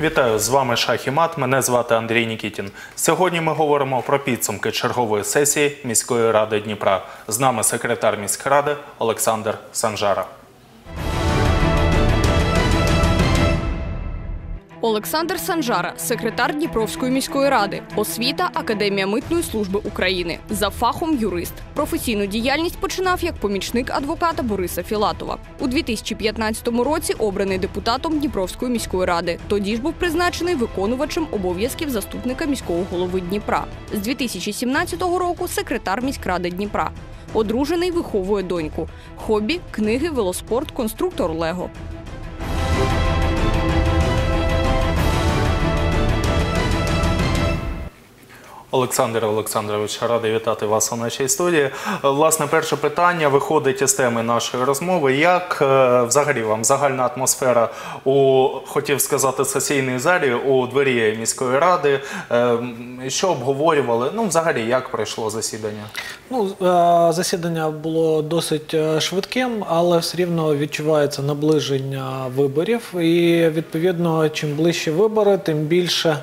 Вітаю з вами Шах і Мат. Мене звати Андрій Нікітін. Сьогодні ми говоримо про підсумки чергової сесії міської ради Дніпра. З нами секретар міськради Олександр Санжара. Олександр Санжара, секретар Дніпровської міської ради, освіта Академія митної служби України. За фахом юрист. Професійну діяльність починав як помічник адвоката Бориса Філатова. У 2015 році обраний депутатом Дніпровської міської ради. Тоді ж був призначений виконувачем обов'язків заступника міського голови Дніпра. З 2017 року секретар міськради Дніпра. Одружений виховує доньку. Хобі, книги, велоспорт, конструктор Лего. Олександр Олександрович, радий вітати вас у нашій студії. Власне, перше питання виходить із теми нашої розмови. Як е, взагалі вам загальна атмосфера у хотів сказати сесійній залі у двері міської ради? Е, Що обговорювали? Ну, взагалі, як пройшло засідання? Ну, е, засідання було досить швидким, але все рівно відчувається наближення виборів. І відповідно, чим ближче вибори, тим більше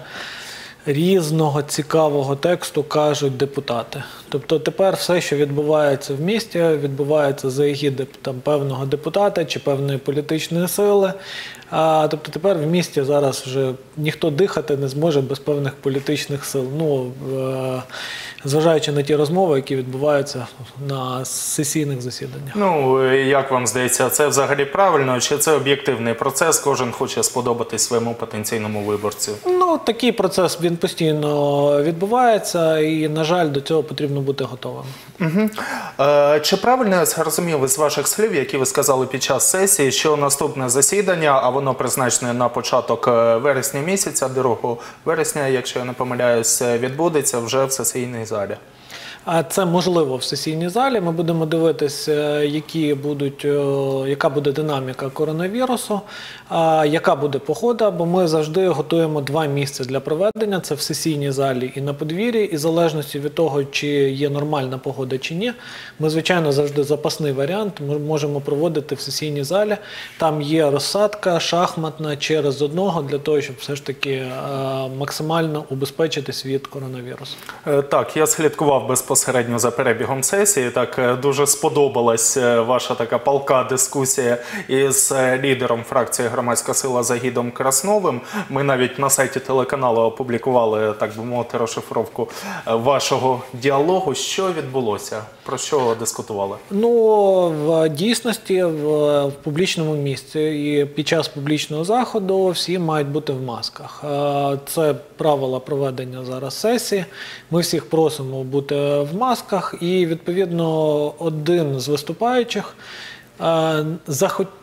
різного цікавого тексту кажуть депутати. Тобто тепер все, що відбувається в місті, відбувається за егіди там певного депутата чи певної політичної сили. А, тобто тепер в місті зараз вже ніхто дихати не зможе без певних політичних сил. Ну, е, зважаючи на ті розмови, які відбуваються на сесійних засіданнях. Ну, як вам здається, це взагалі правильно? Чи це об'єктивний процес? Кожен хоче сподобатись своєму потенційному виборцю? Ну, такий процес він постійно відбувається, і, на жаль, до цього потрібно бути готовим. Угу. Чи правильно я зрозумів із ваших слів, які ви сказали під час сесії, що наступне засідання, а воно призначене на початок е, вересня місяця, 2 вересня, якщо я не помиляюсь, е, відбудеться вже в сесійній залі? Це можливо в сесійній залі. Ми будемо дивитися, які будуть, е, яка буде динаміка коронавірусу, яка буде погода, бо ми завжди готуємо два місця для проведення: це в сесійній залі і на подвір'ї. І в залежності від того, чи є нормальна погода чи ні, ми, звичайно, завжди запасний варіант. Ми можемо проводити в сесійній залі. Там є розсадка шахматна через одного для того, щоб все ж таки е, максимально убезпечитись від коронавірусу. Е, Так, я слідкував безпосередньо за перебігом сесії. Так е, дуже сподобалась е, ваша така палка дискусія із е, лідером фракції Громадська сила Загідом Красновим. Ми навіть на сайті телеканалу опублікували, так би мовити, розшифровку вашого діалогу. Що відбулося? Про що дискутували? Ну, в дійсності в, в публічному місці і під час публічного заходу всі мають бути в масках. Е, Це правила проведення зараз сесії. Ми всіх просимо бути в масках, і відповідно один з виступаючих. е,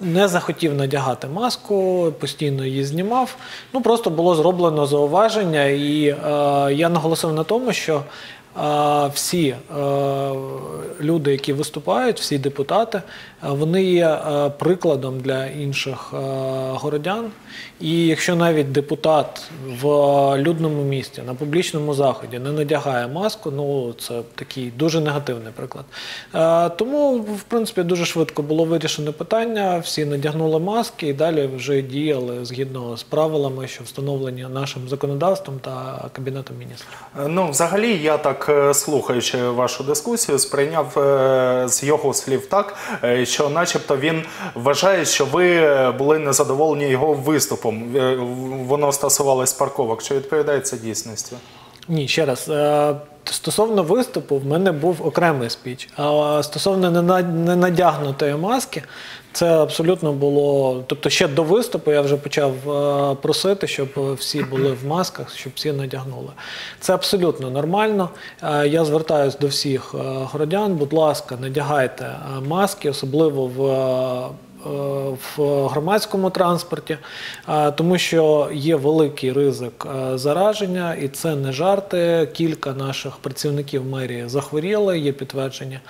Не захотів надягати маску, постійно її знімав. Ну просто було зроблено зауваження, і е, я наголосив на тому, що всі е, люди, які виступають, всі депутати, е, вони є е, прикладом для інших городян. І якщо навіть депутат в людному місті на публічному заході не надягає маску, ну це такий дуже негативний приклад. Тому, в принципі, дуже швидко було вирішено питання. Всі надягнули маски і далі вже діяли згідно з правилами, що встановлені нашим законодавством та кабінетом міністрів. Ну, взагалі, я так е, слухаючи вашу дискусію, сприйняв е, з його слів так, е, що, начебто, він вважає, що ви були незадоволені його виступом. Воно стосувалось парковок. Чи відповідає це дійсності? Ні, ще раз. Стосовно виступу, в мене був окремий спіч. А стосовно ненадягнутої маски, це абсолютно було. Тобто, ще до виступу я вже почав е, просити, щоб всі були в масках, щоб всі надягнули. Це абсолютно нормально. Е, Я звертаюся до всіх е, городян. Будь ласка, надягайте е, маски, особливо в. В громадському транспорті, е, тому що є великий ризик е, зараження, і це не жарти. Кілька наших працівників мерії захворіли, є підтвердження.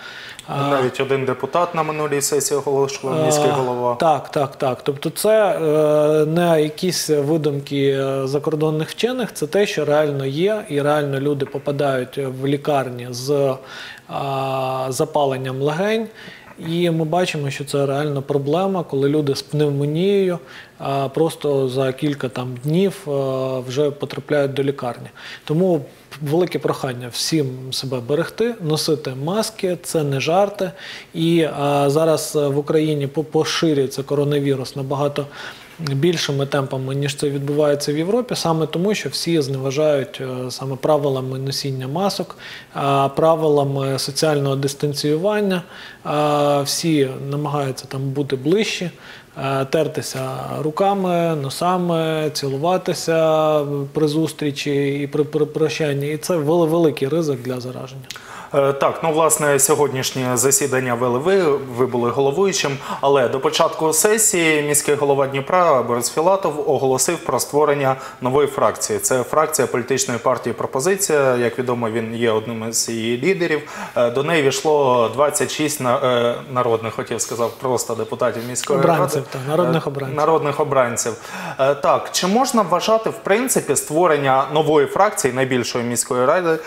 Е, Навіть один депутат на минулій сесії оголошував міський Е, голова. Так, так, так. Тобто, це е, не якісь видумки е, закордонних вчених, це те, що реально є, і реально люди попадають в лікарні з е, запаленням легень. І ми бачимо, що це реальна проблема, коли люди з пневмонією просто за кілька там днів вже потрапляють до лікарні. Тому велике прохання всім себе берегти, носити маски, це не жарти. І зараз е, в Україні по- поширюється коронавірус набагато більшими темпами, ніж це відбувається в Європі, саме тому, що всі зневажають е, саме правилами носіння масок, е, правилами соціального дистанціювання. Е, Всі намагаються там бути ближче, е, тертися руками, носами, цілуватися при зустрічі і при прощанні. І це великий ризик для зараження. Е, Так, ну власне сьогоднішнє засідання вели ви, ви були головуючим. Але до початку сесії міський голова Дніпра Борис Філатов оголосив про створення нової фракції. Це фракція політичної партії Пропозиція. Як відомо, він є одним із її лідерів. Е, До неї війшло 26 на- е, народних, хотів сказав, просто депутатів міської Обранців, ради. так, народних обранців. Народних обранців. Так, чи можна вважати в принципі створення нової фракції найбільшої міської ради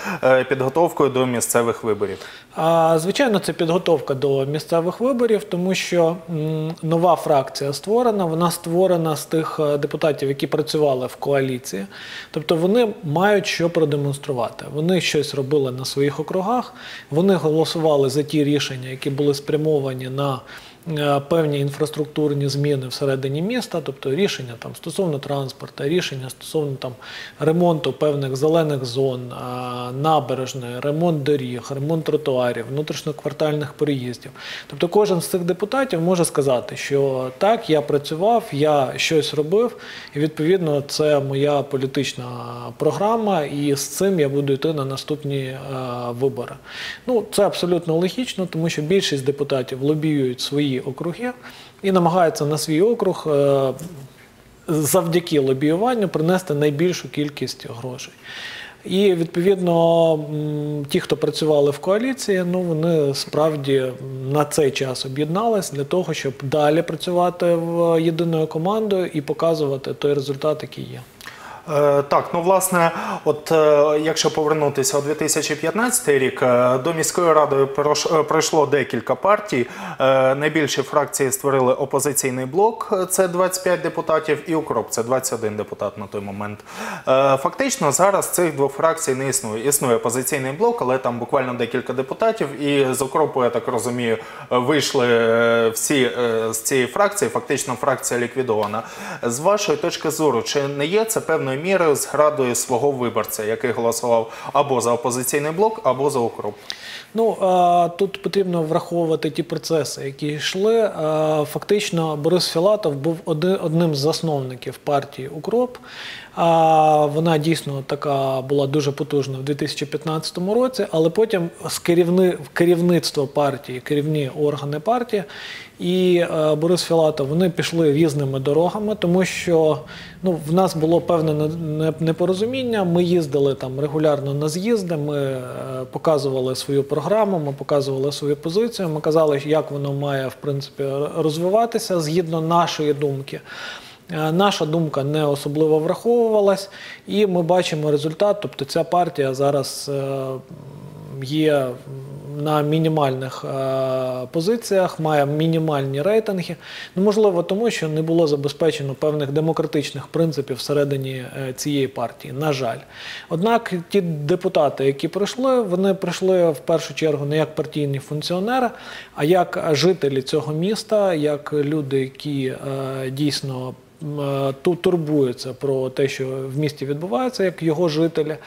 підготовкою до місцевих виборів? А, Звичайно, це підготовка до місцевих виборів, тому що м, нова фракція створена. Вона створена з тих е, депутатів, які працювали в коаліції. Тобто вони мають що продемонструвати. Вони щось робили на своїх округах. Вони голосували за ті рішення, які були спрямовані на певні інфраструктурні зміни всередині міста, тобто рішення там стосовно транспорту, рішення стосовно там ремонту певних зелених зон, а, набережної, ремонт доріг, ремонт тротуарів, внутрішньоквартальних переїздів. Тобто кожен з цих депутатів може сказати, що так, я працював, я щось робив, і відповідно це моя політична програма, і з цим я буду йти на наступні е, вибори. Ну, це абсолютно логічно, тому що більшість депутатів лобіюють свої округи і намагаються на свій округ. е, завдяки лобіюванню принести найбільшу кількість грошей. І відповідно ті, хто працювали в коаліції, ну вони справді на цей час об'єднались для того, щоб далі працювати в єдиною командою і показувати той результат, який є. Е, Так, ну власне, от е, якщо повернутися у 2015 рік, е, до міської ради пройшло декілька партій. Найбільші фракції створили опозиційний блок, це 25 депутатів, і укроп, це 21 депутат на той момент. Фактично зараз цих двох фракцій не існує. Існує опозиційний блок, але там буквально декілька депутатів. І з укропу, я так розумію, вийшли всі з цієї фракції. Фактично, фракція ліквідована. З вашої точки зору, чи не є це певною мірою зградою свого виборця, який голосував або за опозиційний блок, або за укроп? Ну тут потрібно враховувати ті процеси, які йшли. Фактично, Борис Філатов був одним з засновників партії Укроп. А, Вона дійсно така була дуже потужна в 2015 році, але потім з керівни, керівництво партії, керівні органи партії і е, Борис Філатов вони пішли різними дорогами, тому що ну, в нас було певне не- не- непорозуміння. Ми їздили там регулярно на з'їзди, ми е, показували свою програму, ми показували свою позицію. Ми казали, як воно має в принципі розвиватися згідно нашої думки. Е, Наша думка не особливо враховувалась, і ми бачимо результат. Тобто ця партія зараз е, є на мінімальних е, позиціях, має мінімальні рейтинги. Ну, можливо, тому що не було забезпечено певних демократичних принципів всередині цієї партії. На жаль. Однак ті депутати, які прийшли, вони прийшли в першу чергу не як партійні функціонери, а як жителі цього міста, як люди, які дійсно е, ту- турбуються про те, що в місті відбувається, як його жителі,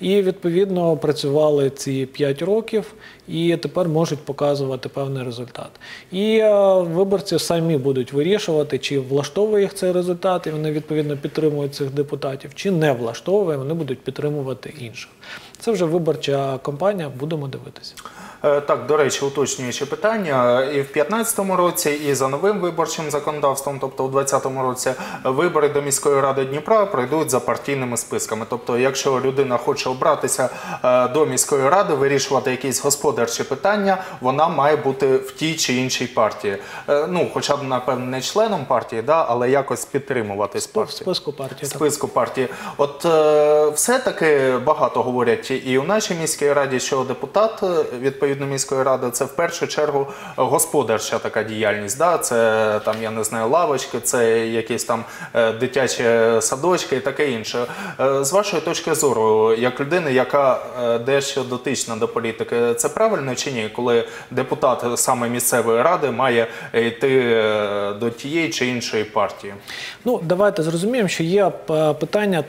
і відповідно працювали ці 5 років і тепер можуть показувати певний результат. І е, виборці самі будуть вирішувати, чи влаштовує їх цей результат, і вони відповідно підтримують цих депутатів, чи не влаштовує, вони будуть підтримувати інших. Це вже виборча кампанія, будемо дивитися. Е, Так, до речі, уточнюючи питання, і в 2015 році, і за новим виборчим законодавством, тобто у 2020 році, вибори до міської ради Дніпра пройдуть за партійними списками. Тобто, якщо людина хоче обратися е, до міської ради, вирішувати якісь господарчі питання, вона має бути в тій чи іншій партії. Е, Ну, хоча б напевно не членом партії, да, але якось підтримуватись партії. списку партії. списку партії. От е, все-таки багато говорять і у нашій міській раді, що депутат е, відповідно міської ради це в першу чергу господарча така діяльність. Да? Це там, я не знаю, лавочки, це якісь там е, дитячі садочки і таке інше. Е, з вашої точки зору, як людини, яка е, дещо дотична до політики, це правильно чи ні, коли депутат саме місцевої ради має йти до тієї чи іншої партії? Ну, давайте зрозуміємо, що є питання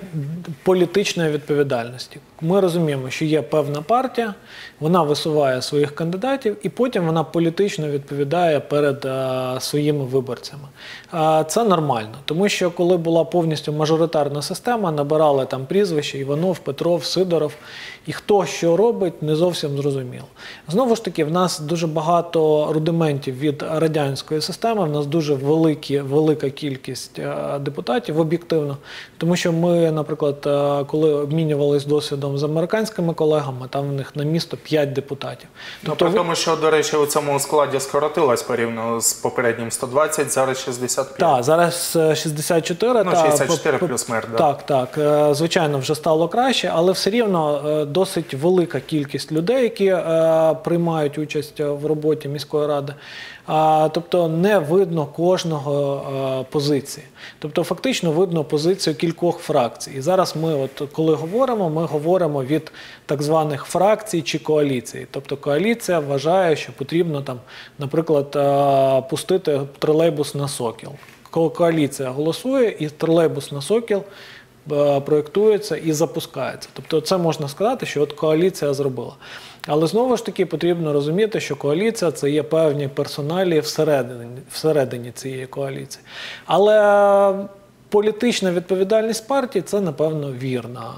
політичної відповідальності. Ми розуміємо, що є певна партія, вона висуває своїх кандидатів, і потім вона політично відповідає перед е, своїми виборцями. Е, це нормально, тому що коли була повністю мажоритарна система, набирали там прізвища Іванов, Петров, Сидоров, і хто що робить, не зовсім зрозуміло. Знову ж таки, в нас дуже багато рудиментів від радянської системи. В нас дуже великі, велика кількість е, депутатів об'єктивно, тому що ми, наприклад, коли обмінювалися досвідом з американськими колегами, там в них на місто 5 депутатів. Ну, Тобто при тому, що, до речі, у цьому складі скоротилось порівняно з попереднім 120, зараз 65. Так, зараз е, 64. Ну, та, 64 по- по- плюс мер, да. Так, так. Е, Звичайно, вже стало краще, але все рівно е, досить велика кількість людей, які е, приймають участь е, в роботі міської ради. Тобто не видно кожного позиції. Тобто, фактично видно позицію кількох фракцій. І зараз ми, от коли говоримо, ми говоримо від так званих фракцій чи коаліцій. Тобто коаліція вважає, що потрібно там, наприклад, пустити тролейбус на сокіл. Ко- Коаліція голосує, і тролейбус на сокіл проєктується і запускається. Тобто, це можна сказати, що от коаліція зробила. Але знову ж таки потрібно розуміти, що коаліція це є певні персоналі всередині, всередині цієї коаліції. Але політична відповідальність партії це, напевно, вірна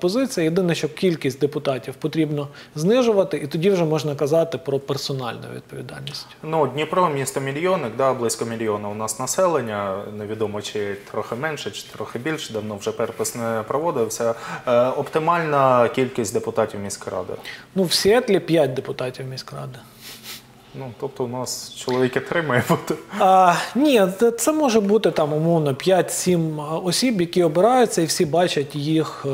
позиція. Єдине, що кількість депутатів потрібно знижувати, і тоді вже можна казати про персональну відповідальність. Ну, Дніпро місто мільйонник, да, близько мільйона у нас населення. Невідомо чи трохи менше, чи трохи більше. Давно вже перепис не проводився. Е, оптимальна кількість депутатів міської ради. Ну, в Сіетлі 5 депутатів міськради. Ну, тобто у нас чоловіки три має бути. А, ні, це- може бути там умовно 5-7 осіб, які обираються, і всі бачать їх е,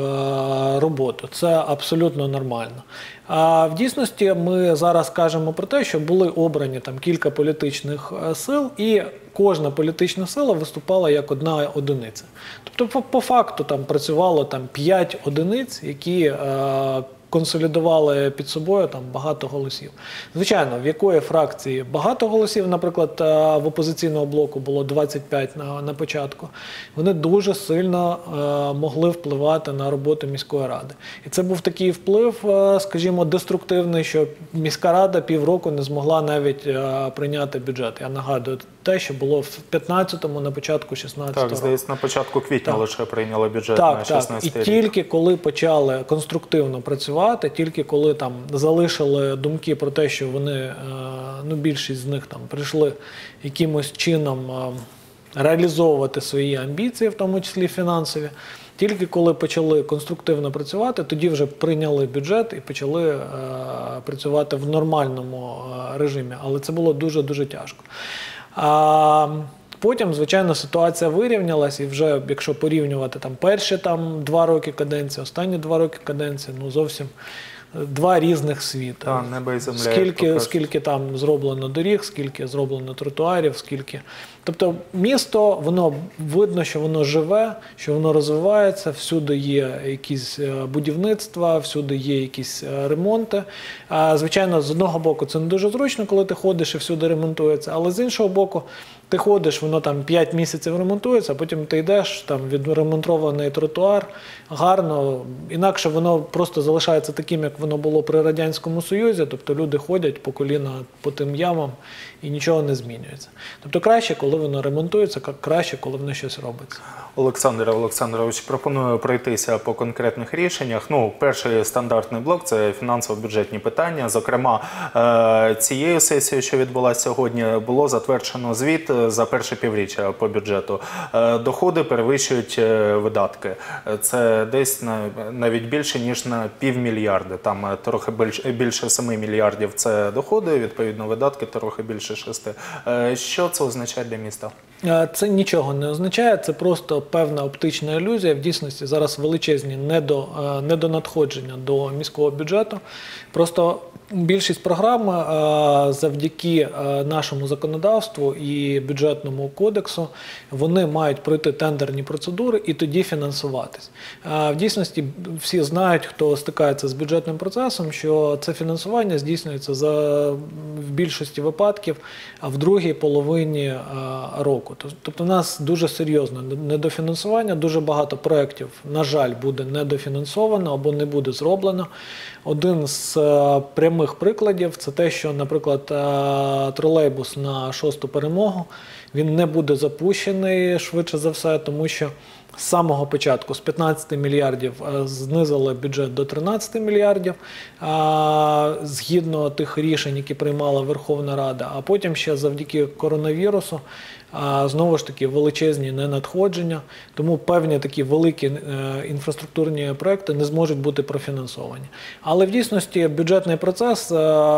роботу. Це абсолютно нормально. А в дійсності ми зараз кажемо про те, що були обрані там кілька політичних е, сил, і кожна політична сила виступала як одна одиниця. Тобто, по, по факту там працювало там 5 одиниць, які. Е, консолідували під собою там багато голосів. Звичайно, в якої фракції багато голосів, наприклад, е, в опозиційного блоку було 25 на, на початку. Вони дуже сильно е, могли впливати на роботу міської ради. І це був такий вплив, е, скажімо, деструктивний, що міська рада півроку не змогла навіть е, прийняти бюджет. Я нагадую те, що було в 15-му, на початку 16-го Так, здається, на початку квітня Так. лише прийняли бюджет на Так, так. І рік. тільки коли почали конструктивно працювати, тільки коли там залишили думки про те, що вони, е, ну більшість з них там прийшли якимось чином е, реалізовувати свої амбіції, в тому числі фінансові. Тільки коли почали конструктивно працювати, тоді вже прийняли бюджет і почали е, працювати в нормальному е, режимі. Але це було дуже дуже тяжко. Потім, звичайно, ситуація вирівнялась, і вже якщо порівнювати там перші там два роки каденції, останні два роки каденції, ну зовсім е, два різних світи. Та, небо і земля, Скільки, скільки там зроблено доріг, скільки зроблено тротуарів, скільки. Тобто місто, воно видно, що воно живе, що воно розвивається, всюди є якісь е, будівництва, всюди є якісь е, ремонти. А, звичайно, з одного боку, це не дуже зручно, коли ти ходиш і всюди ремонтується, але з іншого боку, Ти ходиш, воно там 5 місяців ремонтується, а потім ти йдеш, там відремонтований тротуар, гарно. Інакше воно просто залишається таким, як воно було при Радянському Союзі. Тобто люди ходять по коліна по тим ямам і нічого не змінюється. Тобто краще, коли воно ремонтується, краще, коли воно щось робиться. Олександр Олександрович пропоную пройтися по конкретних рішеннях. Ну, перший стандартний блок це фінансово-бюджетні питання. Зокрема, е, цією сесією, що відбулася сьогодні, було затверджено звіт за перше півріччя по бюджету. Е, Доходи перевищують е, видатки. Е, Це десь на навіть більше ніж на півмільярди. Там трохи більше 7 мільярдів це доходи. Відповідно, видатки трохи більше 6. Е, Що це означає для міста? Е, Це нічого не означає, це просто певна оптична ілюзія. В дійсності зараз величезні недо, е, недонадходження до міського бюджету. Просто більшість програм е, завдяки нашому законодавству і бюджетному кодексу вони мають пройти тендерні процедури і тоді фінансуватись. В дійсності всі знають, хто стикається з бюджетним процесом, що це фінансування здійснюється за в більшості випадків в другій половині е, року. Тобто, у нас дуже серйозне недофінансування, дуже багато проєктів, на жаль, буде недофінансовано або не буде зроблено. Один з е, прямих прикладів це те, що, наприклад, е, тролейбус на шосту перемогу він не буде запущений швидше за все, тому що з самого початку з 15 мільярдів е, знизили бюджет до 13 мільярдів згідно тих рішень, які приймала Верховна Рада. А потім ще завдяки коронавірусу знову ж таки величезні ненадходження. Тому певні такі великі е, інфраструктурні проекти не зможуть бути профінансовані. Але в дійсності бюджетний процес е,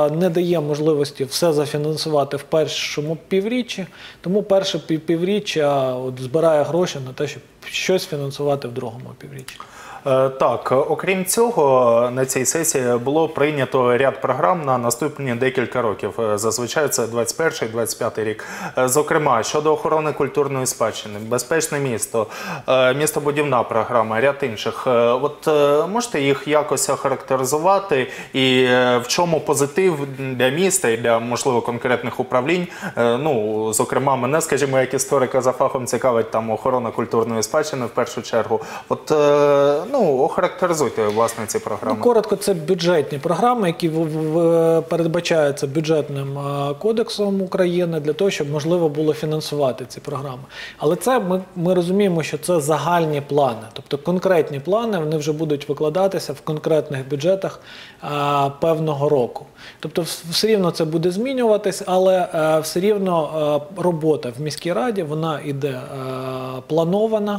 не дає можливості все зафінансувати в першому півріччі, тому перше пів- півріччя от збирає гроші на те, щоб щось фінансувати в другому півріччі. Е, Так, окрім цього, на цій сесії було прийнято ряд програм на наступні декілька років. Е, Зазвичай це 21-25 рік. Е, Зокрема, щодо охорони культурної спадщини, безпечне місто, е, містобудівна програма, ряд інших. Е, От е, можете їх якось охарактеризувати, і е, в чому позитив для міста і для можливо конкретних управлінь? Е, Ну, зокрема, мене, скажімо, як історика за фахом цікавить там охорона культурної спадщини в першу чергу. От е, ну охарактеризуйте власне ці програми. Ну, коротко, це бюджетні програми, які передбачаються бюджетним е, кодексом України для того, щоб можливо було фінансувати ці програми. Але це ми, ми розуміємо, що це загальні плани, тобто конкретні плани вони вже будуть викладатися в конкретних бюджетах е, певного року. Тобто, все рівно це буде змінюватись, але все рівно робота в міській раді вона іде планована.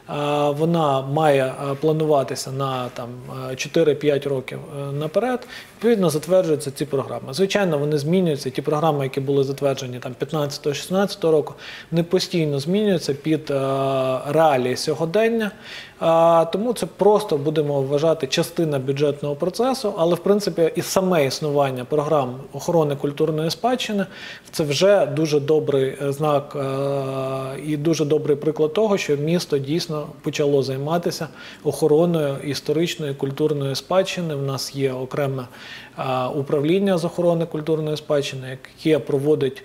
Вона має е, плануватися на там е, 4-5 років е, наперед. Відповідно, затверджуються ці програми. Звичайно, вони змінюються. Ті програми, які були затверджені там 15-16 року, вони постійно змінюються під е, реалії сьогодення. Е, Тому це просто будемо вважати частина бюджетного процесу, але в принципі і саме існування програм охорони культурної спадщини це вже дуже добрий е, знак е, і дуже добрий приклад того, що місто дійсно почало займатися охороною історичної культурної спадщини. В нас є окреме управління з охорони культурної спадщини, яке проводить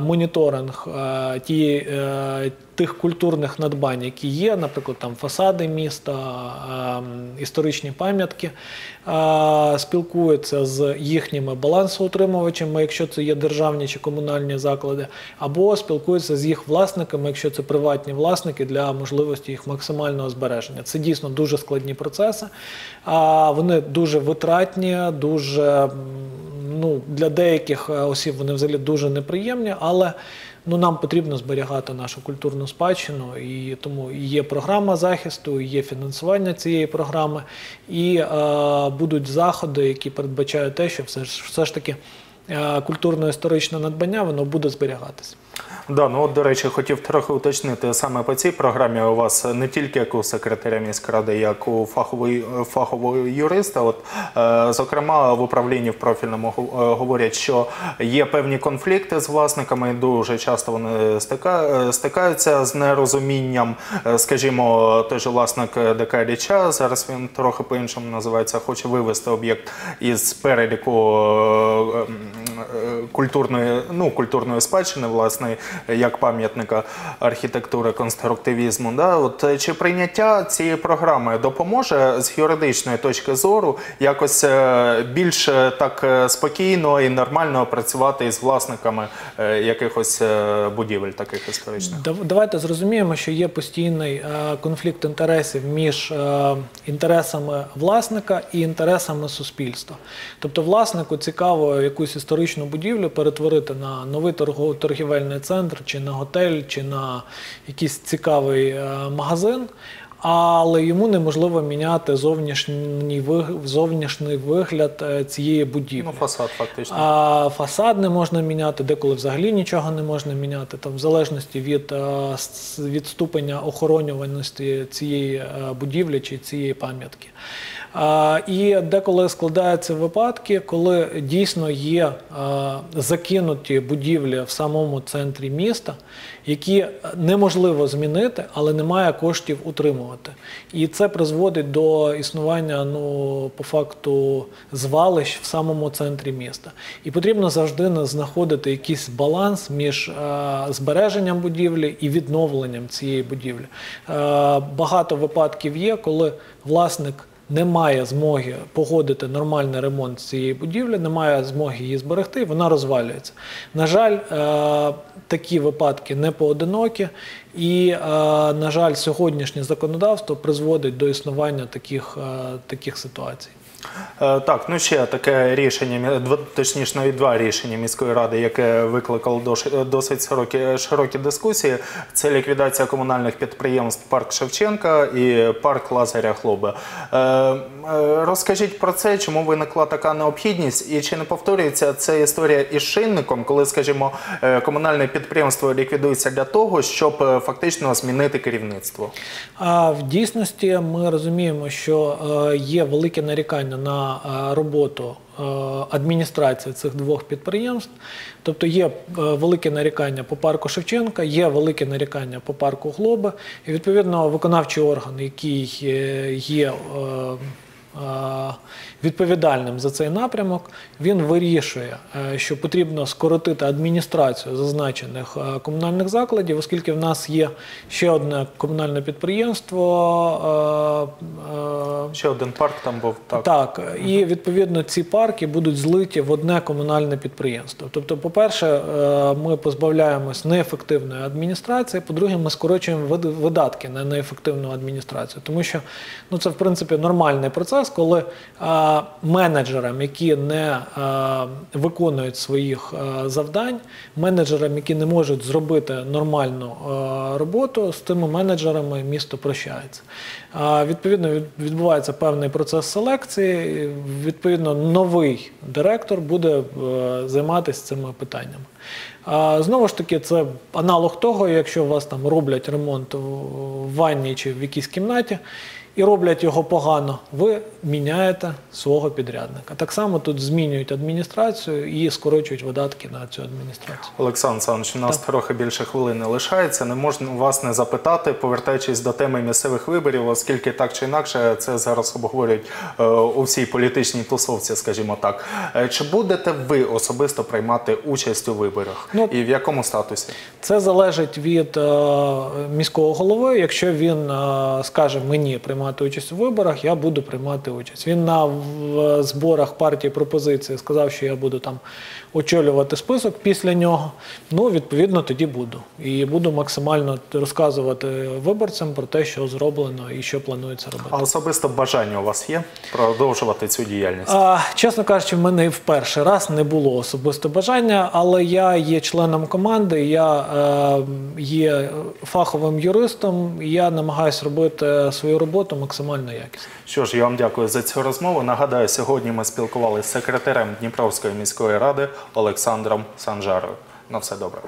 моніторинг е, тих культурних надбань, які є, наприклад, там фасади міста, історичні пам'ятки, спілкується з їхніми балансоутримувачами, якщо це є державні чи комунальні заклади, або спілкується з їх власниками, якщо це приватні власники, для можливості їх максимального збереження. Це дійсно дуже складні процеси. А вони дуже витратні, дуже ну, для деяких е, осіб вони взагалі дуже неприємні, але ну, нам потрібно зберігати нашу культурну спадщину, і тому є програма захисту, є фінансування цієї програми, і е, будуть заходи, які передбачають те, що все все ж таки культурно-історичне надбання воно буде зберігатися. Да, ну от, до речі, хотів трохи уточнити саме по цій програмі. У вас не тільки як у секретаря міськради, як у фахової фахового юриста. От е, зокрема, в управлінні в профільному е, говорять, що є певні конфлікти з власниками. Дуже часто вони стика, е, стикаються з нерозумінням. Е, Скажімо, той же власник ДК Річа, зараз він трохи по-іншому називається, хоче вивести об'єкт із переліку е, е, культурної, ну, культурної спадщини, власне, як пам'ятника архітектури конструктивізму. Да? От, е, чи прийняття цієї програми допоможе з юридичної точки зору якось е, більш е, так е, спокійно і нормально працювати із власниками е, якихось е, будівель таких історичних? Давайте зрозуміємо, що є постійний е, конфлікт інтересів між е, інтересами власника і інтересами суспільства. Тобто, власнику цікаво якусь історичну будівлю перетворити на новий торгівельний центр, чи на готель, чи на якийсь цікавий е, магазин. Але йому неможливо міняти зовнішній зовнішній вигляд е, цієї будівлі. Ну, фасад фактично. А фасад не можна міняти, деколи взагалі нічого не можна міняти, там, в залежності від, е, від ступеня охоронюваності цієї будівлі чи цієї пам'ятки. І деколи складаються випадки, коли дійсно є закинуті будівлі в самому центрі міста, які неможливо змінити, але немає коштів утримувати. І це призводить до існування ну, по факту звалищ в самому центрі міста. І потрібно завжди знаходити якийсь баланс між збереженням будівлі і відновленням цієї будівлі. Багато випадків є, коли власник не має змоги погодити нормальний ремонт цієї будівлі, немає змоги її зберегти, вона розвалюється. На жаль, е, такі випадки не поодинокі, і, е, на жаль, сьогоднішнє законодавство призводить до існування таких, е, таких ситуацій. Е, Так, ну ще таке рішення, точніше навіть два рішення міської ради, яке викликало дош- досить широкі, широкі дискусії. Це ліквідація комунальних підприємств Парк Шевченка і парк Лазаря Хлоби. Е, е, Розкажіть про це, чому виникла така необхідність, і чи не повторюється ця історія із шинником, коли, скажімо, е, комунальне підприємство ліквідується для того, щоб е, фактично змінити керівництво? А в дійсності ми розуміємо, що е, є велике нарікання на е, роботу е, адміністрації цих двох підприємств. Тобто є е, велике нарікання по парку Шевченка, є велике нарікання по парку Глоби. І відповідно виконавчий орган, який є. Відповідальним за цей напрямок він вирішує, е, що потрібно скоротити адміністрацію зазначених е, комунальних закладів, оскільки в нас є ще одне комунальне підприємство. е, Ще один парк там був так. так, і відповідно ці парки будуть злиті в одне комунальне підприємство. Тобто, по-перше, ми позбавляємось неефективної адміністрації. По-друге, ми скорочуємо видатки на неефективну адміністрацію, тому що ну це в принципі нормальний процес, коли менеджерам, які не е, виконують своїх е, завдань, менеджерам, які не можуть зробити нормальну е, роботу, з тими менеджерами місто прощається. Відповідно, відбувається певний процес селекції. Відповідно, новий директор буде займатися цими питаннями. Знову ж таки, це аналог того, якщо у вас там роблять ремонт в ванні чи в якійсь кімнаті. І роблять його погано, ви міняєте свого підрядника. Так само тут змінюють адміністрацію і скорочують видатки на цю адміністрацію. Олександр Олександрович, у нас трохи більше хвилини лишається. Не можна вас не запитати, повертаючись до теми місцевих виборів, оскільки так чи інакше це зараз обговорюють е, у всій політичній тусовці, скажімо так. Е, Чи будете ви особисто приймати участь у виборах? Ну, І в якому статусі? Це залежить від е, міського голови. Якщо він е, скаже мені приймати участь у виборах, я буду приймати участь. Він на зборах партії пропозиції сказав, що я буду там очолювати список після нього. Ну, відповідно, тоді буду. І буду максимально розказувати виборцям про те, що зроблено і що планується робити. А особисто бажання у вас є продовжувати цю діяльність? А, чесно кажучи, в мене в перший раз не було особисто бажання, але я є членом команди, я е, є фаховим юристом, і я намагаюся робити свою роботу максимально якісно. Що ж, я вам дякую за цю розмову. Нагадаю, сьогодні ми спілкувалися з секретарем Дніпровської міської ради Олександром Санжарою. На все добре.